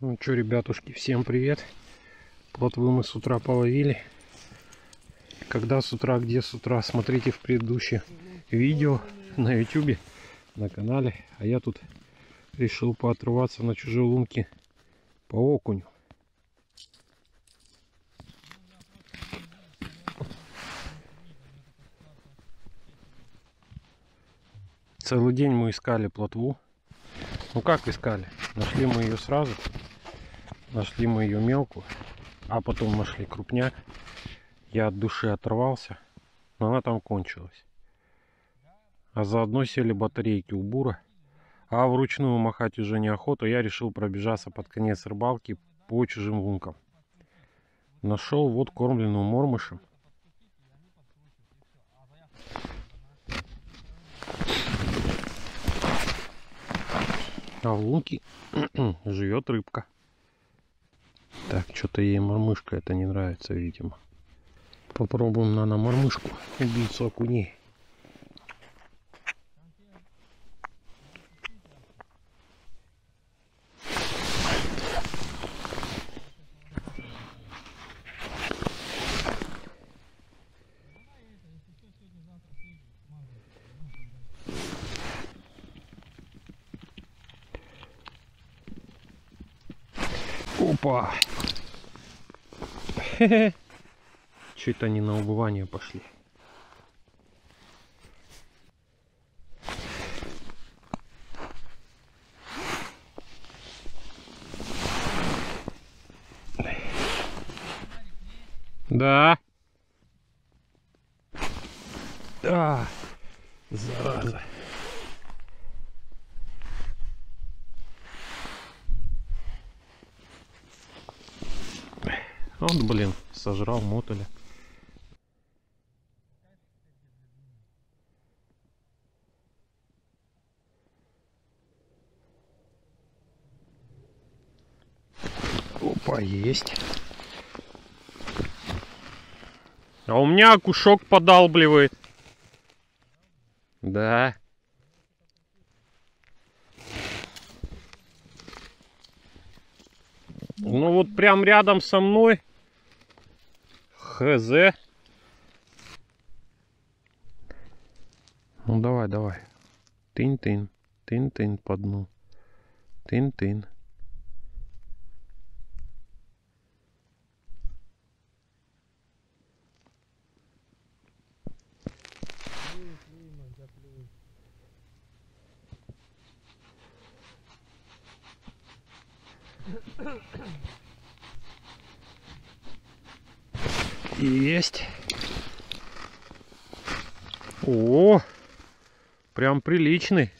Ну что, ребятушки, всем привет. Плотвы мы с утра половили. Когда с утра, где с утра, смотрите в предыдущее видео на ютюбе, на канале. А я тут решил поотрываться на чужой лунке по окуню. Целый день мы искали плотву. Ну как искали? Нашли мы ее сразу. Нашли мы ее мелкую. А потом нашли крупняк. Я от души оторвался. Но она там кончилась. А заодно сели батарейки у бура. А вручную махать уже неохота. Я решил пробежаться под конец рыбалки по чужим лункам. Нашел вот кормленную мормышем. А в лунке живет рыбка. Так, что-то ей мормышка это не нравится, видимо. Попробуем на, на мормышку убийцу окуней. Опа! Что-то они на убывание пошли. Да. Да. Зараза. Вот, блин, сожрал мотоля. Опа, есть. А у меня кушок подалбливает. Да. Ну вот прям рядом со мной. Хз. Ну давай, давай. Тын-тын. Тын-тын по дну. Тын-тын. Есть. О, прям приличный.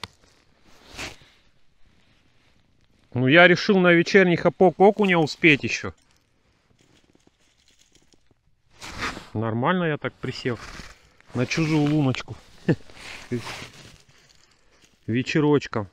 Ну, я решил на вечерний хапок окуня успеть еще. Нормально я так присев на чужую луночку. Вечерочком.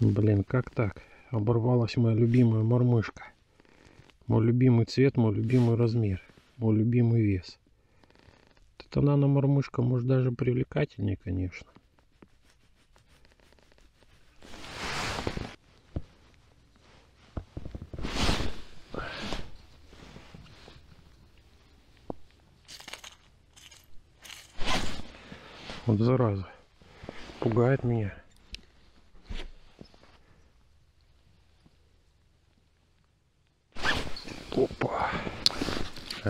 Блин, как так? Оборвалась моя любимая мормышка. Мой любимый цвет, мой любимый размер, мой любимый вес. Это нано мормышка может даже привлекательнее, конечно. Вот зараза. Пугает меня.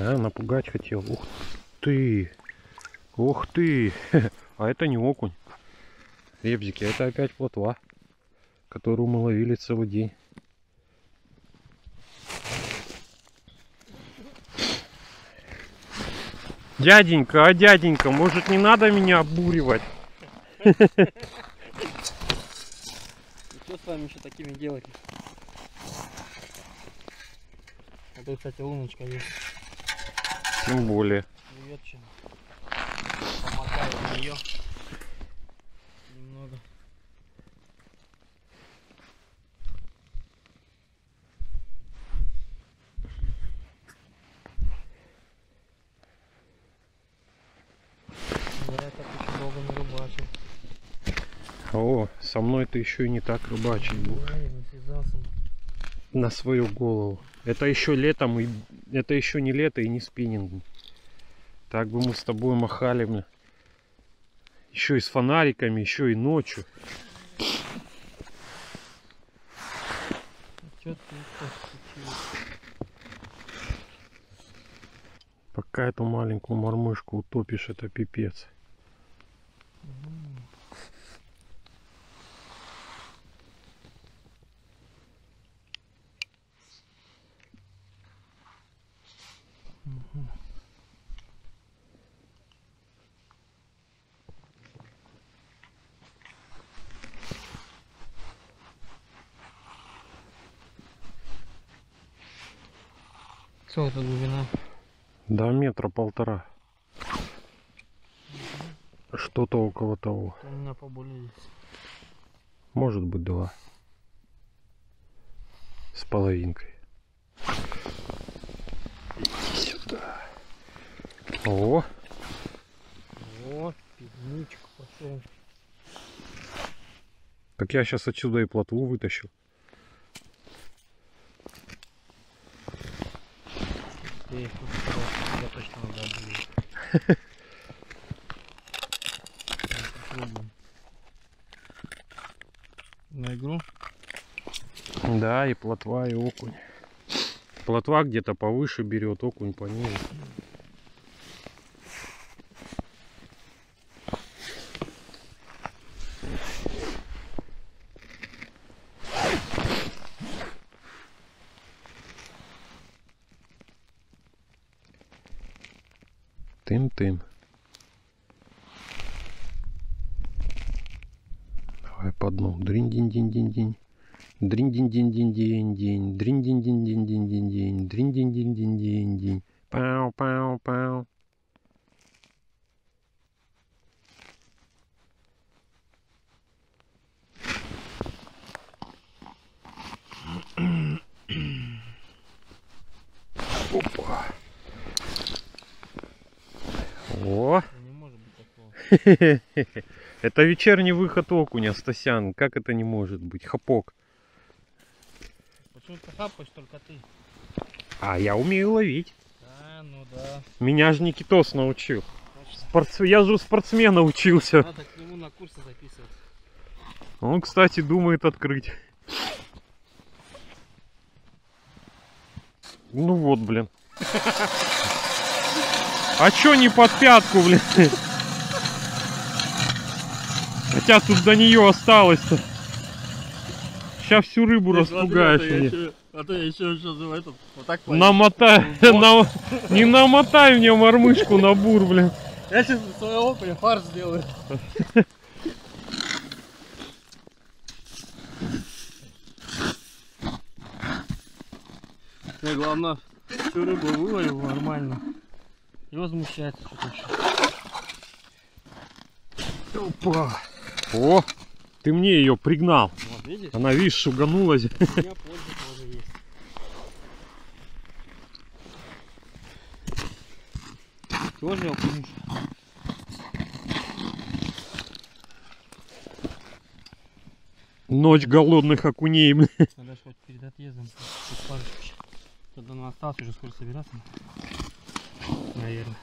А, напугать хотел. Ух ты. Ух ты. А это не окунь. Ребзики, это опять плотва, которую мы ловили целый день. Дяденька, а дяденька, может не надо меня обуривать? Что с вами еще такими делать? А тут, кстати, луночка есть. Тем более. Живет чем. Помотаю в нее. Немного. Я так еще долго не рыбачил. О, со мной ты еще и не так будешь. Да, я не связался. На свою голову. Это еще летом, и это еще не лето и не спиннинг. Так бы мы с тобой махали, бля. Еще и с фонариками, еще и ночью. Случилось? Пока эту маленькую мормышку утопишь, это пипец. Это глубина? Да, метра полтора. Что-то около того. У меня поболее здесь. Может быть два. С половинкой. Иди сюда. О, Вот, пивничка пошел. так я сейчас отсюда и плотву вытащу. Я их тут просто- я точно надо. Попробуем. На игру? Да, и плотва, и окунь. Плотва где-то повыше берет, окунь пониже. Тым-тым. Давай по дну. Дринь-динь-динь-динь-динь. Дринь-динь-динь-динь-динь-динь. Дринь-динь-динь-динь-динь-динь. Дринь-динь-динь-динь-динь-динь. Пау-пау-пау. Опа. О, такого. это вечерний выход окуня, Стасян. Как это не может быть? Хапок. Почему ты хапаешь только ты? А я умею ловить. А, ну да. Меня же Никитос научил. Спортс- Я же у спортсмена учился. Надо к нему на курсы записывать. Он, кстати, думает открыть. Ну вот, блин. А чё не под пятку, блин? Хотя тут до нее осталось-то. Сейчас всю рыбу распугаешь мне. А то я еще сейчас этот, вот так Намотай, на- не намотай мне мормышку на бур, блин. Я сейчас своего окуня фарш сделаю. Я главное всю рыбу выловил нормально. И возмущается еще. Опа. О, ты мне ее пригнал. Вот видишь? Она, видишь, шуганулась. У меня польза тоже есть. Тоже окунешь? Ночь голодных окуней. Надо ж хоть перед отъездом. Когда он остался, уже скоро собираться. Наверное.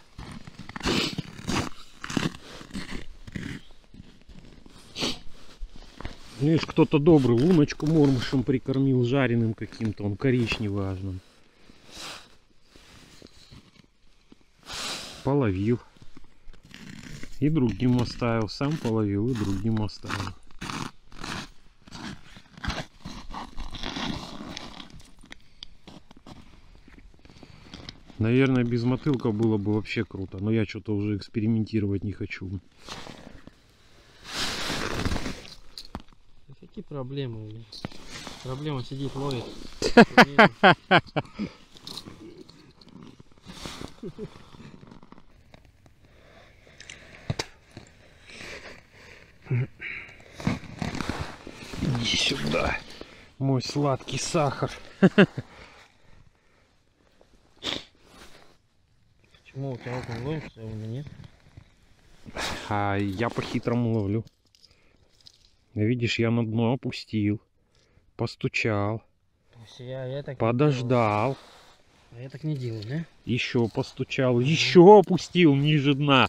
Видишь, кто-то добрый луночку мормышем прикормил жареным каким-то, он коричневый аж нам. Половил. И другим оставил. Сам половил и другим оставил. Наверное, без мотылка было бы вообще круто, но я что-то уже экспериментировать не хочу. Какие проблемы? Проблема сидит, ловит. Иди сюда. Мой сладкий сахар. Почему у тебя окна ловится, а у меня нет? А я по-хитрому ловлю. Видишь, я на дно опустил. Постучал. Я, я так Подождал. А я так не делаю, да? Еще постучал. Еще опустил ниже дна.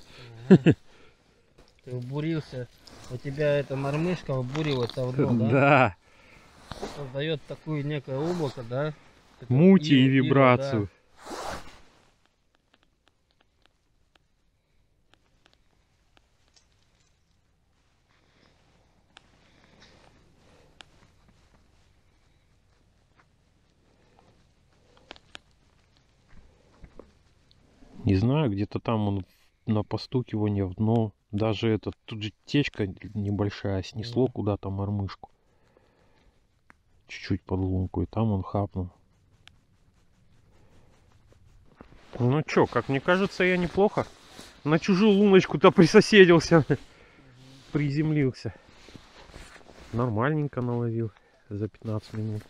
Ага. Ты убурился. У тебя эта мормышка убуривается в дно, да? Да. Создает такое некое облако, да? Мути и вибрацию. Не знаю, где-то там он на постукивание в дно. Даже этот, тут же течка небольшая, снесло Мгм. куда-то мормышку. Чуть-чуть под лунку, и там он хапнул. Ну чё, как мне кажется, я неплохо. На чужую луночку-то присоседился. Приземлился. Нормальненько наловил за 15 минут.